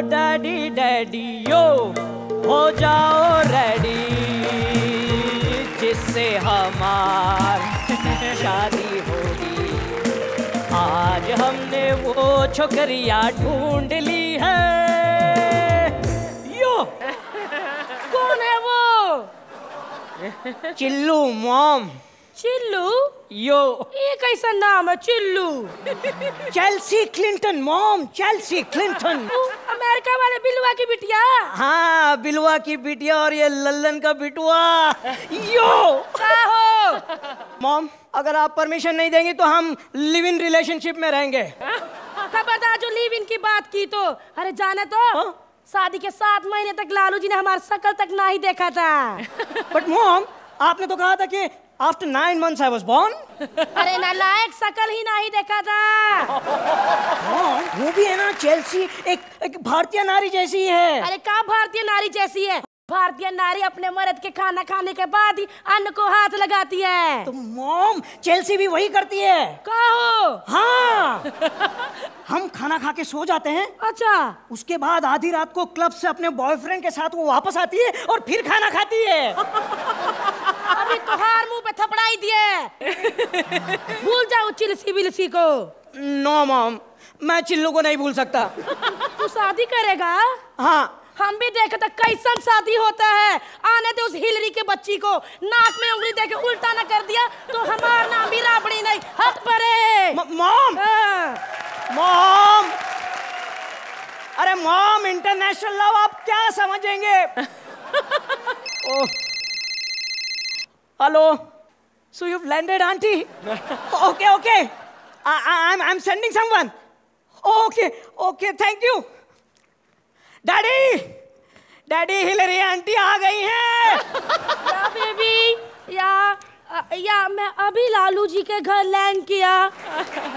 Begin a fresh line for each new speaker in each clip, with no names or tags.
Daddy daddy यो हो जाओ ready जिससे हमार शादी होगी। आज हमने वो छोकरिया ढूंढ ली है। यो,
कौन है वो?
चिल्लू, मॉम।
चिल्लू?
यो।
ये कैसा नाम है Chillu.
Chelsea Clinton mom Chelsea Clinton.
America वाले बिलवा की बिटिया?
हाँ बिलवा की बिटिया और ये लल्लन का बिटुआ। यो।
हो
मॉम अगर आप परमिशन नहीं देंगे तो हम लिव इन रिलेशनशिप में रहेंगे।
खबरदार जो लीव इन की बात की तो। अरे जाना तो।
हाँ?
शादी के सात महीने तक लालू जी ने हमारा शकल तक ना ही देखा था।
बट मॉम आपने तो कहा था कि after nine months I was born
अरे नालायक शकल ही ना ही देखा था।
मॉम वो भी है ना चेल्सी एक, एक भारतीय नारी जैसी है।
अरे का भारतीय नारी जैसी है? भारतीय नारी अपने मर्द के खाना खाने के बाद ही अन्न को हाथ लगाती है।
तो मॉम चेल्सी भी वही करती है।
कहो?
हाँ। हम खाना खा के सो जाते हैं।
अच्छा।
उसके बाद आधी रात को क्लब से अपने बॉयफ्रेंड के साथ वो वापस आती है और फिर खाना खाती है।
अभी तुहार मुँह पे थपड़ाई दिए। भूल जाओ चिलसी बिलसी को।
नो no, मॉम मैं चिल्लू को नहीं भूल सकता।
तू शादी करेगा?
हाँ।
हम भी देखे तो कैसन शादी होता है। आने दे उस हिलरी के बच्ची को। नाक में उंगली दे के उल्टा ना कर दिया तो हमारा नाम भी राबड़ी नहीं। हट परे।
मॉम
हाँ।
मॉम अरे मॉम इंटरनेशनल लव आप क्या समझेंगे? ओह। Hello so you landed aunty okay okay I am I am sending someone okay okay thank you daddy daddy Hillary aunty आ गई हैं।
या बेबी या या मैं अभी लालू जी के घर लैंड किया।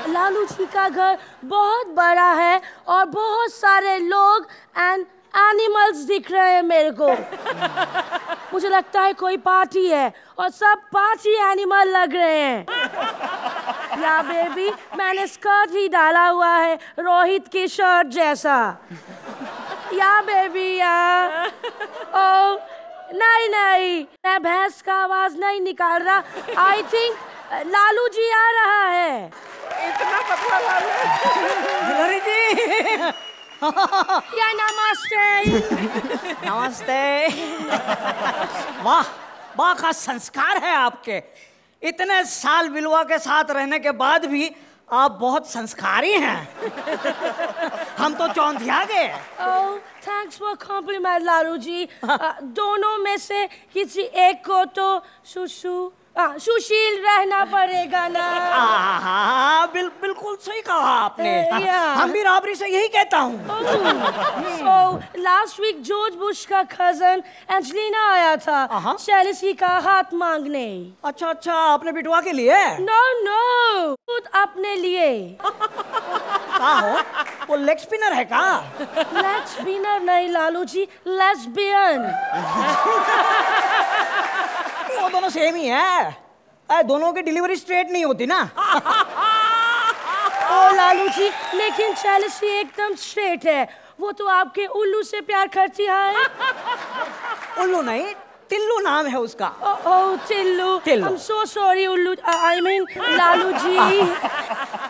लालू जी का घर बहुत बड़ा है और बहुत सारे लोग एंड एनिमल्स दिख रहे हैं मेरे को। मुझे लगता है कोई पार्टी है और सब पार्टी एनिमल लग रहे हैं। या बेबी मैंने स्कर्ट ही डाला हुआ है रोहित की शर्ट जैसा। या बेबी या। ओ नहीं नहीं मैं भैंस का आवाज़ नहीं निकाल रहा। आई थिंक लालू जी आ रहा है।
हिलरी जी।
या नमस्ते
नमस्ते वाह वाह का संस्कार है आपके। इतने साल बिलवा के साथ रहने के बाद भी आप बहुत संस्कारी हैं। हम तो चौंधिया गए
thanks for compliment Lalu ji दोनों में से किसी एक को तो सुशु आ, सुशील रहना पड़ेगा ना।
आहा, बिल, बिल्कुल सही कहा आपने। हम भी राबरी से यही कहता हूँ।
last week George Bush का कज़न एंजलिना आया था। चेल्सी का हाथ मांगने।
अच्छा अच्छा आपने बिटवा के लिए?
नो नो खुद अपने लिए।
हो वो लेग स्पिनर है का?
लेस्बियन नहीं लालू जी लेस्बियन
दोनों सेम ही है। अरे, दोनों की डिलीवरी स्ट्रेट नहीं होती ना।
ओ लालू जी लेकिन चालीस एकदम स्ट्रेट है। वो तो आपके उल्लू से प्यार करती है।
उल्लू नहीं तिल्लू नाम है उसका।
ओ ओ तिल्लू।
चिल्लू।
I'm so sorry उल्लू। I mean Lalu ji.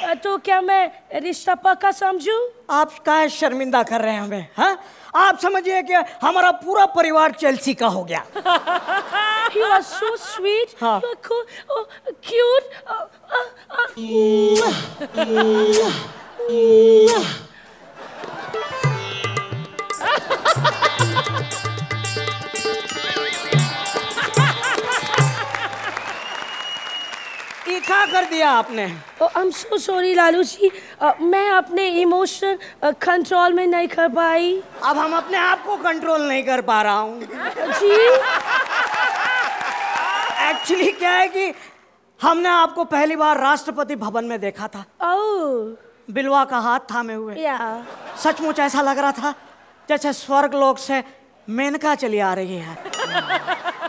तो क्या मैं रिश्ता पक्का समझू
आप काहे शर्मिंदा कर रहे हैं हमें हाँ आप समझिए कि हमारा पूरा परिवार चेल्सी का हो गया
You are so sweet.
हाँ।
You are cool. Oh, cute. Oh, uh, uh.
तीखा कर दिया आपने।
Oh, I'm so sorry, Lalu ji मैं अपने इमोशन कंट्रोल में नहीं कर पाई।
अब हम अपने आप को कंट्रोल नहीं कर पा रहा हूँ।
जी।
एक्चुअली क्या है कि हमने आपको पहली बार राष्ट्रपति भवन में देखा था।
ओह
बिलवा का हाथ थामे हुए।
या
सचमुच ऐसा लग रहा था जैसे स्वर्ग लोक से मेनका चली आ रही है।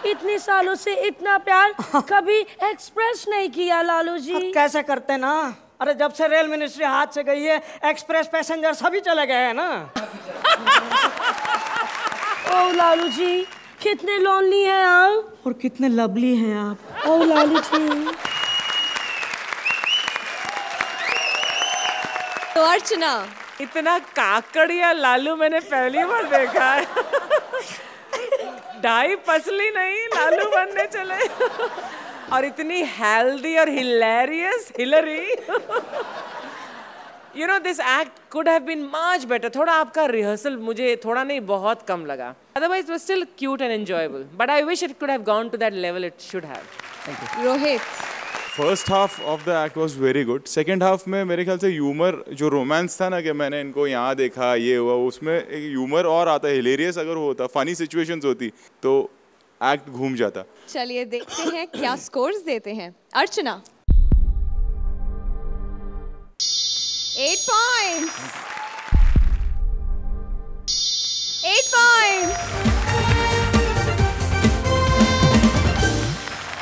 इतने सालों से इतना प्यार कभी एक्सप्रेस नहीं किया लालू जी।
कैसे करते ना? अरे जब से रेल मिनिस्ट्री हाथ से गई है एक्सप्रेस पैसेंजर सभी चले गए हैं ना?
ओ लालू जी कितने लोनली हैं आप।
और कितने लवली हैं आप।
ओ लालू जी।
तो अर्चना।
इतना काकड़िया लालू मैंने पहली बार देखा है। ढाई पसली नहीं लालू बनने चले। और इतनी हेल्दी और hilarious Hillary you know this act could have been much better थोड़ा आपका रिहर्सल मुझे थोड़ा नहीं बहुत कम लगा। Otherwise was still cute and enjoyable but I wish it could have gone to that level it should have
Rohit
first half of the act was very good second half में मेरे ख्याल से ह्यूमर जो romance था ना कि मैंने इनको यहाँ देखा, ये हुआ, उसमें एक ह्यूमर और आता हिलेरियस अगर होता फनी सिचुएशंस होती तो एक्ट घूम जाता।
चलिए देखते हैं क्या स्कोर्स देते हैं। अर्चना। Eight points